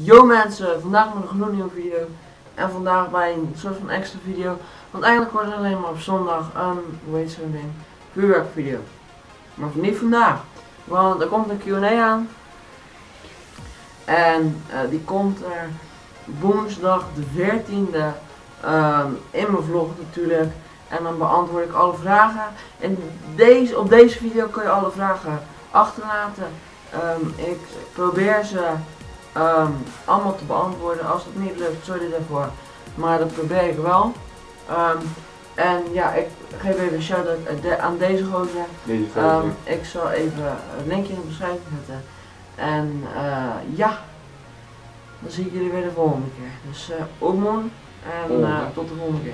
Yo mensen, vandaag met een gloednieuwe video. En vandaag bij een soort van extra video. Want eigenlijk wordt het alleen maar op zondag een, hoe heet zo'n ding, vuurwerkvideo. Maar niet vandaag. Want er komt een Q&A aan. En eh, die komt er woensdag de 14e ehm, in mijn vlog natuurlijk. En dan beantwoord ik alle vragen. En deze, op deze video kun je alle vragen achterlaten. Ehm, ik probeer ze ehm, allemaal te beantwoorden. Als het niet lukt, sorry daarvoor. Maar dat probeer ik wel. Ehm, en ja, ik geef even een shout-out aan deze gozer. Deze Ehm, ik zal even een linkje in de beschrijving zetten. En eh, ja, dan zie ik jullie weer de volgende keer. Dus uh, en Volgende. eh, tot de volgende keer.